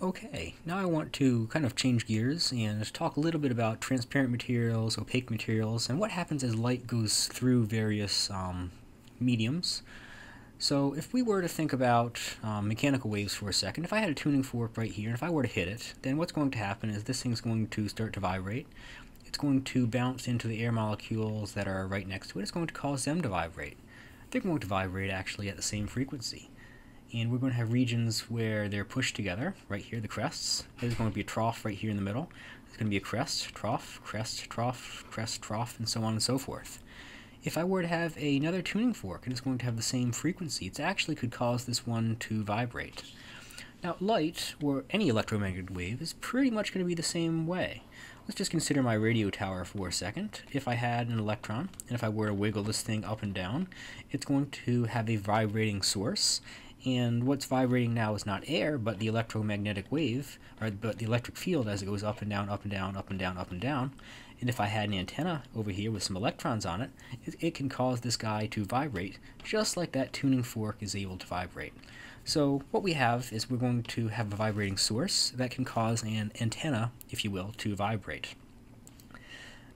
Okay, now I want to kind of change gears and talk a little bit about transparent materials, opaque materials, and what happens as light goes through various um, mediums. So if we were to think about um, mechanical waves for a second, if I had a tuning fork right here, and if I were to hit it, then what's going to happen is this thing's going to start to vibrate. It's going to bounce into the air molecules that are right next to it. It's going to cause them to vibrate. They're going to vibrate actually at the same frequency and we're going to have regions where they're pushed together, right here, the crests. There's going to be a trough right here in the middle. There's going to be a crest, trough, crest, trough, crest, trough, and so on and so forth. If I were to have another tuning fork and it's going to have the same frequency, it actually could cause this one to vibrate. Now, light, or any electromagnetic wave, is pretty much going to be the same way. Let's just consider my radio tower for a second. If I had an electron, and if I were to wiggle this thing up and down, it's going to have a vibrating source, and what's vibrating now is not air, but the electromagnetic wave, or but the electric field as it goes up and down, up and down, up and down, up and down. And if I had an antenna over here with some electrons on it, it, it can cause this guy to vibrate, just like that tuning fork is able to vibrate. So what we have is we're going to have a vibrating source that can cause an antenna, if you will, to vibrate.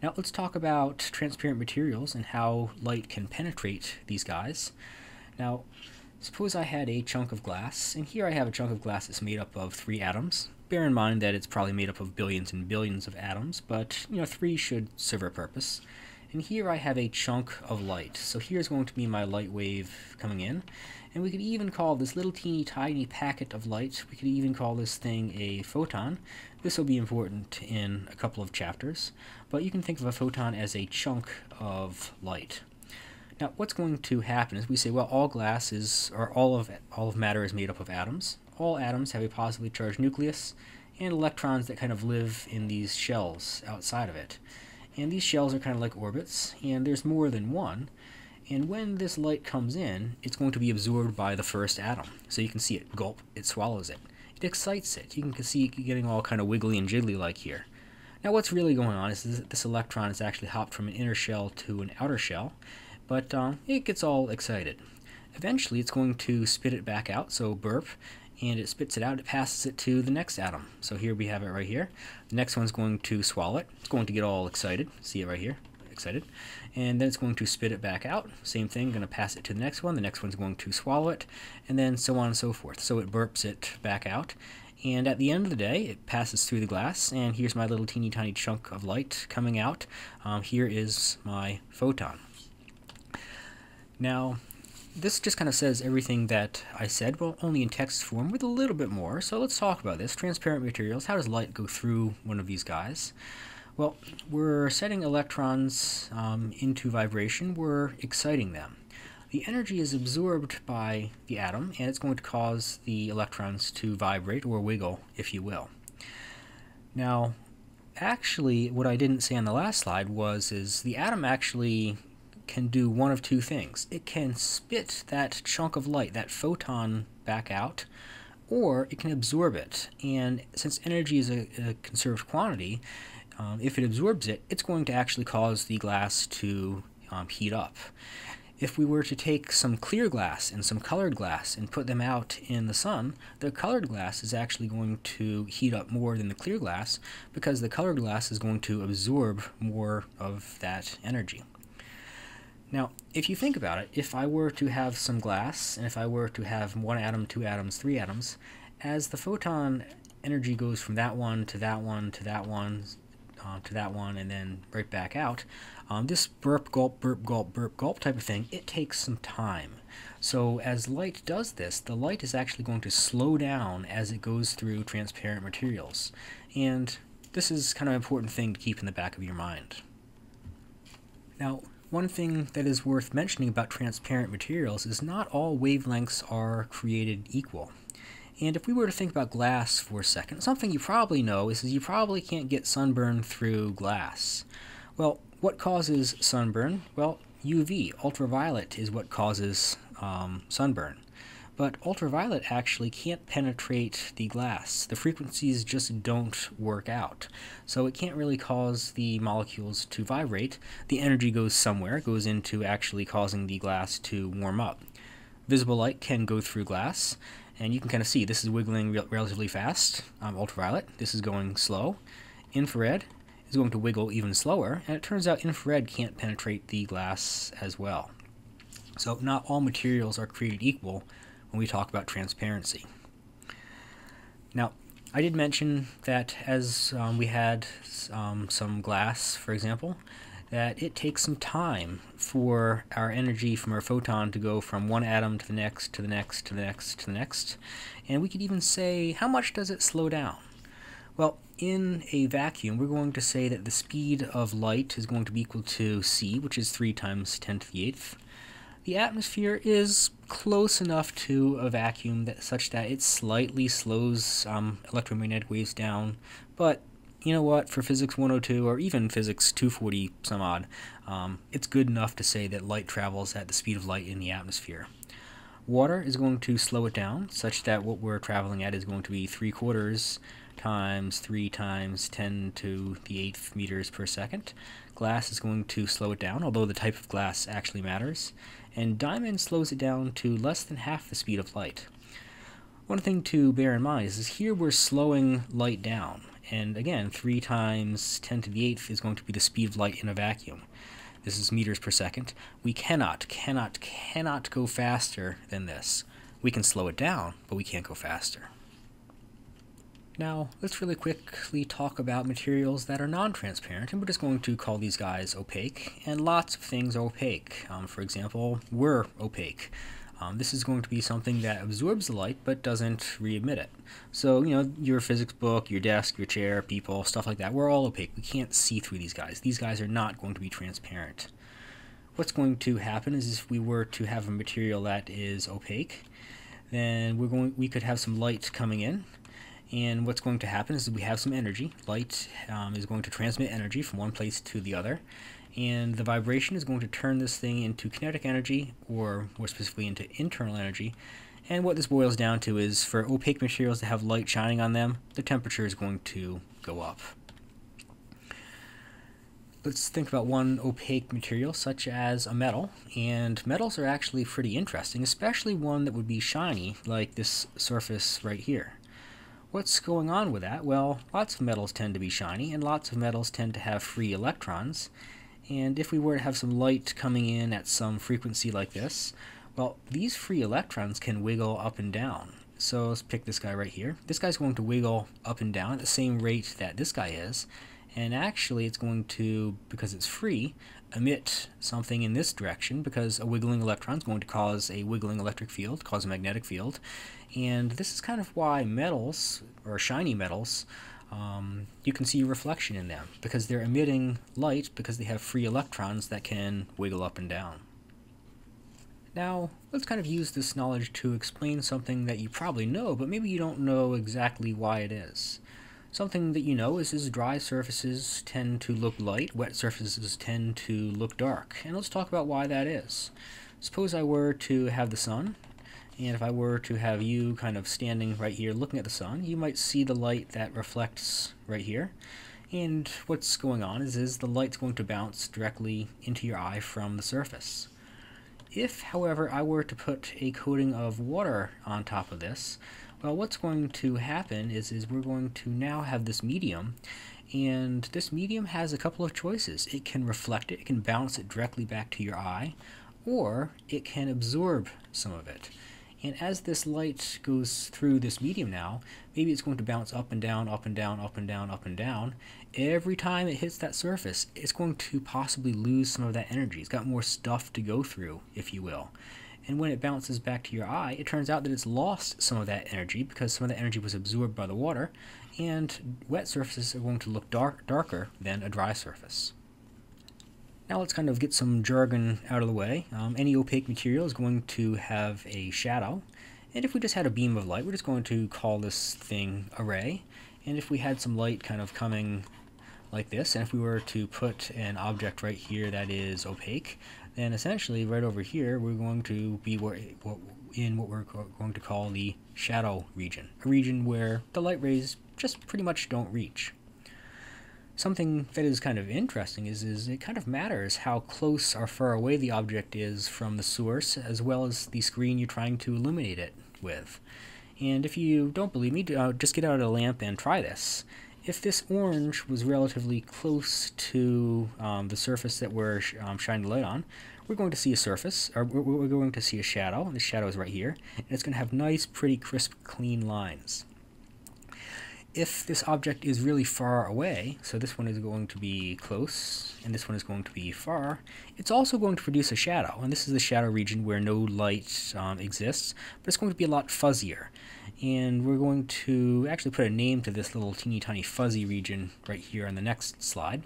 Now let's talk about transparent materials and how light can penetrate these guys. Now, Suppose I had a chunk of glass, and here I have a chunk of glass that's made up of three atoms. Bear in mind that it's probably made up of billions and billions of atoms, but, you know, three should serve a purpose. And here I have a chunk of light. So here's going to be my light wave coming in. And we could even call this little teeny tiny packet of light, we could even call this thing a photon. This will be important in a couple of chapters. But you can think of a photon as a chunk of light. Now, what's going to happen is we say, well, all glass is, or all of all of matter is made up of atoms. All atoms have a positively charged nucleus and electrons that kind of live in these shells outside of it. And these shells are kind of like orbits, and there's more than one. And when this light comes in, it's going to be absorbed by the first atom. So you can see it gulp, it swallows it. It excites it. You can see it getting all kind of wiggly and jiggly like here. Now what's really going on is this electron is actually hopped from an inner shell to an outer shell, but uh, it gets all excited. Eventually it's going to spit it back out, so burp, and it spits it out, it passes it to the next atom. So here we have it right here. The next one's going to swallow it. It's going to get all excited. See it right here? Excited. And then it's going to spit it back out. Same thing, going to pass it to the next one. The next one's going to swallow it, and then so on and so forth. So it burps it back out. And at the end of the day, it passes through the glass, and here's my little teeny tiny chunk of light coming out. Um, here is my photon. Now, this just kind of says everything that I said, well, only in text form with a little bit more. So let's talk about this. Transparent materials, how does light go through one of these guys? Well, we're setting electrons um, into vibration, we're exciting them. The energy is absorbed by the atom, and it's going to cause the electrons to vibrate or wiggle, if you will. Now, actually, what I didn't say on the last slide was is the atom actually can do one of two things. It can spit that chunk of light, that photon, back out, or it can absorb it. And since energy is a, a conserved quantity, um, if it absorbs it, it's going to actually cause the glass to um, heat up. If we were to take some clear glass and some colored glass and put them out in the sun, the colored glass is actually going to heat up more than the clear glass because the colored glass is going to absorb more of that energy. Now, if you think about it, if I were to have some glass, and if I were to have one atom, two atoms, three atoms, as the photon energy goes from that one to that one to that one uh, to that one and then right back out, um, this burp, gulp, burp, gulp, burp, gulp type of thing, it takes some time. So as light does this, the light is actually going to slow down as it goes through transparent materials. And this is kind of an important thing to keep in the back of your mind. Now, one thing that is worth mentioning about transparent materials is not all wavelengths are created equal. And if we were to think about glass for a second, something you probably know is you probably can't get sunburn through glass. Well, what causes sunburn? Well, UV, ultraviolet, is what causes um, sunburn. But ultraviolet actually can't penetrate the glass. The frequencies just don't work out. So it can't really cause the molecules to vibrate. The energy goes somewhere, it goes into actually causing the glass to warm up. Visible light can go through glass, And you can kind of see this is wiggling re relatively fast, um, ultraviolet. This is going slow. Infrared is going to wiggle even slower, and it turns out infrared can't penetrate the glass as well. So not all materials are created equal when we talk about transparency. Now, I did mention that as um, we had um, some glass, for example, that it takes some time for our energy from our photon to go from one atom to the next, to the next, to the next, to the next. And we could even say, how much does it slow down? Well, in a vacuum, we're going to say that the speed of light is going to be equal to c, which is 3 times 10 to the 8th. The atmosphere is close enough to a vacuum that such that it slightly slows um, electromagnetic waves down, but you know what, for physics 102 or even physics 240 some odd, um, it's good enough to say that light travels at the speed of light in the atmosphere. Water is going to slow it down such that what we're traveling at is going to be 3 quarters times 3 times 10 to the 8th meters per second. Glass is going to slow it down, although the type of glass actually matters. And diamond slows it down to less than half the speed of light. One thing to bear in mind is, here we're slowing light down. And again, 3 times 10 to the 8th is going to be the speed of light in a vacuum. This is meters per second. We cannot, cannot, cannot go faster than this. We can slow it down, but we can't go faster. Now, let's really quickly talk about materials that are non-transparent, and we're just going to call these guys opaque, and lots of things are opaque. Um, for example, we're opaque. Um, this is going to be something that absorbs the light but doesn't re-emit it. So, you know, your physics book, your desk, your chair, people, stuff like that, we're all opaque. We can't see through these guys. These guys are not going to be transparent. What's going to happen is if we were to have a material that is opaque, then we're going we could have some light coming in and what's going to happen is we have some energy. Light um, is going to transmit energy from one place to the other and the vibration is going to turn this thing into kinetic energy, or more specifically into internal energy. And what this boils down to is for opaque materials that have light shining on them, the temperature is going to go up. Let's think about one opaque material, such as a metal. And metals are actually pretty interesting, especially one that would be shiny, like this surface right here. What's going on with that? Well, lots of metals tend to be shiny, and lots of metals tend to have free electrons. And if we were to have some light coming in at some frequency like this, well, these free electrons can wiggle up and down. So let's pick this guy right here. This guy's going to wiggle up and down at the same rate that this guy is. And actually it's going to, because it's free, emit something in this direction because a wiggling electron is going to cause a wiggling electric field, cause a magnetic field. And this is kind of why metals, or shiny metals, um, you can see reflection in them because they're emitting light because they have free electrons that can wiggle up and down. Now, let's kind of use this knowledge to explain something that you probably know, but maybe you don't know exactly why it is. Something that you know is, is dry surfaces tend to look light, wet surfaces tend to look dark. And let's talk about why that is. Suppose I were to have the sun, and if I were to have you kind of standing right here looking at the sun, you might see the light that reflects right here. And what's going on is, is the light's going to bounce directly into your eye from the surface. If, however, I were to put a coating of water on top of this, well, what's going to happen is, is we're going to now have this medium, and this medium has a couple of choices. It can reflect it, it can bounce it directly back to your eye, or it can absorb some of it. And as this light goes through this medium now, maybe it's going to bounce up and down, up and down, up and down, up and down. Every time it hits that surface, it's going to possibly lose some of that energy. It's got more stuff to go through, if you will. And when it bounces back to your eye, it turns out that it's lost some of that energy because some of that energy was absorbed by the water, and wet surfaces are going to look dark, darker than a dry surface. Now let's kind of get some jargon out of the way. Um, any opaque material is going to have a shadow. And if we just had a beam of light, we're just going to call this thing a ray. And if we had some light kind of coming like this, and if we were to put an object right here that is opaque, then essentially right over here we're going to be in what we're going to call the shadow region, a region where the light rays just pretty much don't reach something that is kind of interesting is, is it kind of matters how close or far away the object is from the source as well as the screen you're trying to illuminate it with. And if you don't believe me, uh, just get out a lamp and try this. If this orange was relatively close to um, the surface that we're sh um, shining the light on, we're going to see a surface, or we're going to see a shadow, and the shadow is right here, and it's going to have nice, pretty, crisp, clean lines if this object is really far away, so this one is going to be close, and this one is going to be far, it's also going to produce a shadow. And this is the shadow region where no light um, exists, but it's going to be a lot fuzzier. And we're going to actually put a name to this little teeny tiny fuzzy region right here on the next slide.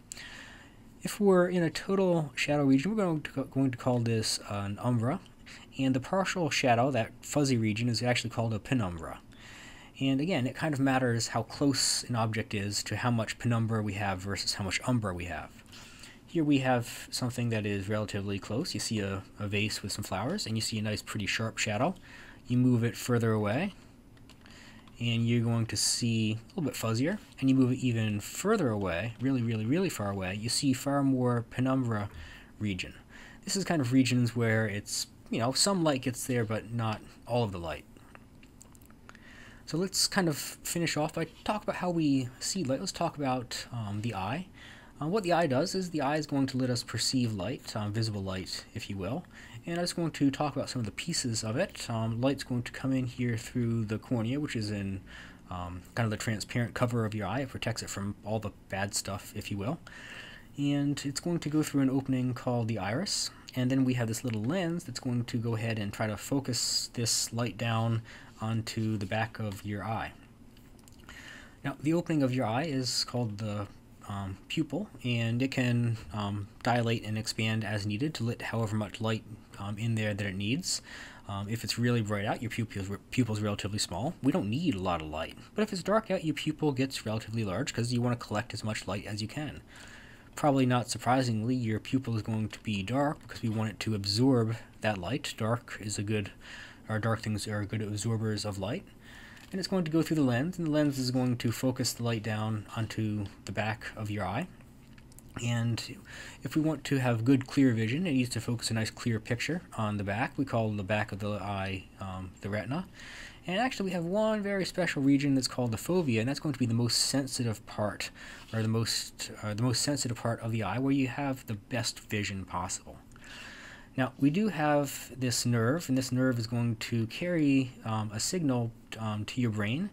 If we're in a total shadow region, we're going to, going to call this an umbra, and the partial shadow, that fuzzy region, is actually called a penumbra. And again, it kind of matters how close an object is to how much penumbra we have versus how much umbra we have. Here we have something that is relatively close. You see a, a vase with some flowers, and you see a nice pretty sharp shadow. You move it further away, and you're going to see a little bit fuzzier, and you move it even further away, really, really, really far away, you see far more penumbra region. This is kind of regions where it's, you know, some light gets there, but not all of the light. So let's kind of finish off by talk about how we see light. Let's talk about um, the eye. Uh, what the eye does is the eye is going to let us perceive light, um, visible light, if you will. And I'm just going to talk about some of the pieces of it. Um, light's going to come in here through the cornea, which is in um, kind of the transparent cover of your eye. It protects it from all the bad stuff, if you will. And it's going to go through an opening called the iris. And then we have this little lens that's going to go ahead and try to focus this light down onto the back of your eye. Now, the opening of your eye is called the um, pupil, and it can um, dilate and expand as needed to let however much light um, in there that it needs. Um, if it's really bright out, your pupil is relatively small. We don't need a lot of light. But if it's dark out, your pupil gets relatively large because you want to collect as much light as you can. Probably not surprisingly, your pupil is going to be dark because we want it to absorb that light. Dark is a good our dark things are good absorbers of light. And it's going to go through the lens, and the lens is going to focus the light down onto the back of your eye. And if we want to have good clear vision, it needs to focus a nice clear picture on the back. We call the back of the eye um, the retina. And actually we have one very special region that's called the fovea, and that's going to be the most sensitive part, or the most, uh, the most sensitive part of the eye, where you have the best vision possible. Now, we do have this nerve, and this nerve is going to carry um, a signal um, to your brain.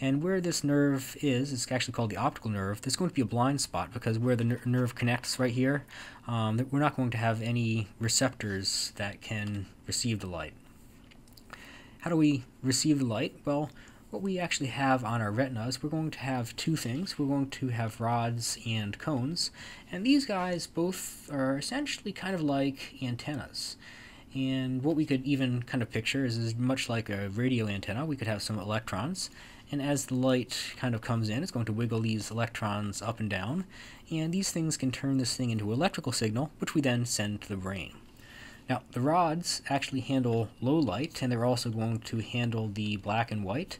And where this nerve is, it's actually called the optical nerve, there's going to be a blind spot because where the ner nerve connects right here, um, we're not going to have any receptors that can receive the light. How do we receive the light? Well, what we actually have on our retinas, we're going to have two things. We're going to have rods and cones, and these guys both are essentially kind of like antennas. And what we could even kind of picture is, is much like a radio antenna, we could have some electrons, and as the light kind of comes in, it's going to wiggle these electrons up and down, and these things can turn this thing into an electrical signal, which we then send to the brain. Now, the rods actually handle low light, and they're also going to handle the black and white.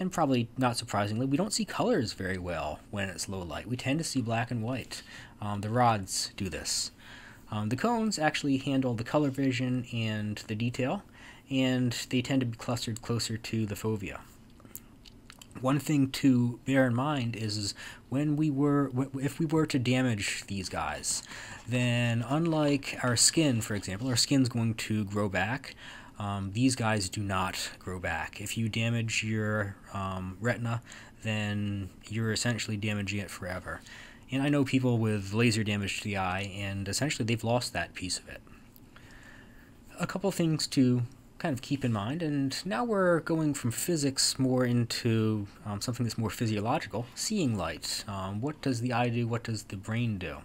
And probably not surprisingly, we don't see colors very well when it's low light. We tend to see black and white. Um, the rods do this. Um, the cones actually handle the color vision and the detail, and they tend to be clustered closer to the fovea one thing to bear in mind is, is when we were if we were to damage these guys then unlike our skin for example our skin's going to grow back. Um, these guys do not grow back. If you damage your um, retina then you're essentially damaging it forever. And I know people with laser damage to the eye and essentially they've lost that piece of it. A couple things to kind of keep in mind. And now we're going from physics more into um, something that's more physiological, seeing light. Um, what does the eye do? What does the brain do?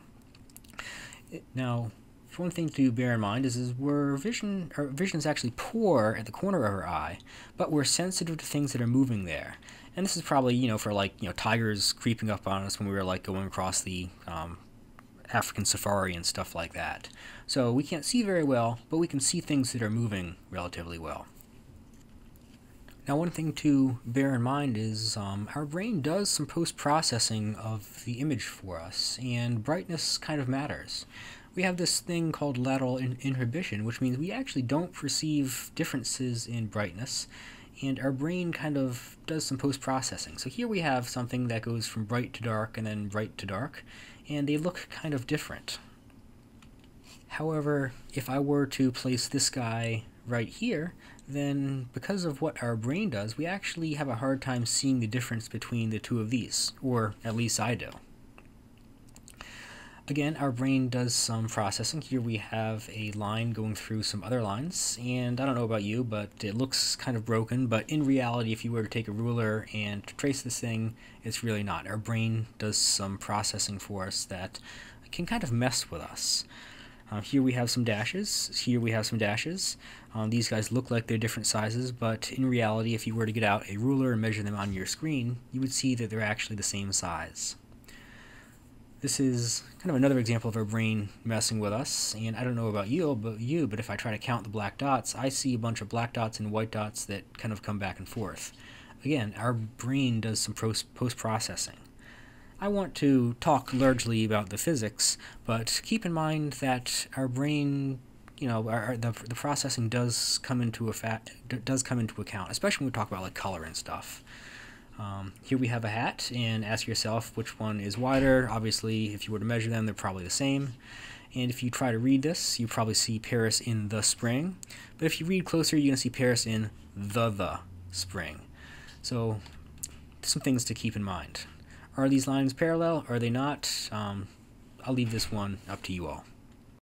It, now, one thing to bear in mind is, is we're vision, our vision is actually poor at the corner of our eye, but we're sensitive to things that are moving there. And this is probably, you know, for like, you know, tigers creeping up on us when we were like going across the um, African safari and stuff like that. So we can't see very well, but we can see things that are moving relatively well. Now one thing to bear in mind is um, our brain does some post-processing of the image for us, and brightness kind of matters. We have this thing called lateral in inhibition, which means we actually don't perceive differences in brightness, and our brain kind of does some post-processing. So here we have something that goes from bright to dark and then bright to dark, and they look kind of different. However, if I were to place this guy right here, then because of what our brain does, we actually have a hard time seeing the difference between the two of these, or at least I do. Again, our brain does some processing. Here we have a line going through some other lines, and I don't know about you, but it looks kind of broken, but in reality, if you were to take a ruler and trace this thing, it's really not. Our brain does some processing for us that can kind of mess with us. Uh, here we have some dashes, here we have some dashes. Um, these guys look like they're different sizes, but in reality, if you were to get out a ruler and measure them on your screen, you would see that they're actually the same size. This is kind of another example of our brain messing with us, and I don't know about you, but you, but if I try to count the black dots, I see a bunch of black dots and white dots that kind of come back and forth. Again, our brain does some post-processing. I want to talk largely about the physics, but keep in mind that our brain, you know, our, the, the processing does come into a fat, does come into account, especially when we talk about like color and stuff. Um, here we have a hat, and ask yourself which one is wider. Obviously, if you were to measure them, they're probably the same. And if you try to read this, you probably see Paris in the spring. But if you read closer, you're going to see Paris in the the spring. So, some things to keep in mind. Are these lines parallel? Are they not? Um, I'll leave this one up to you all.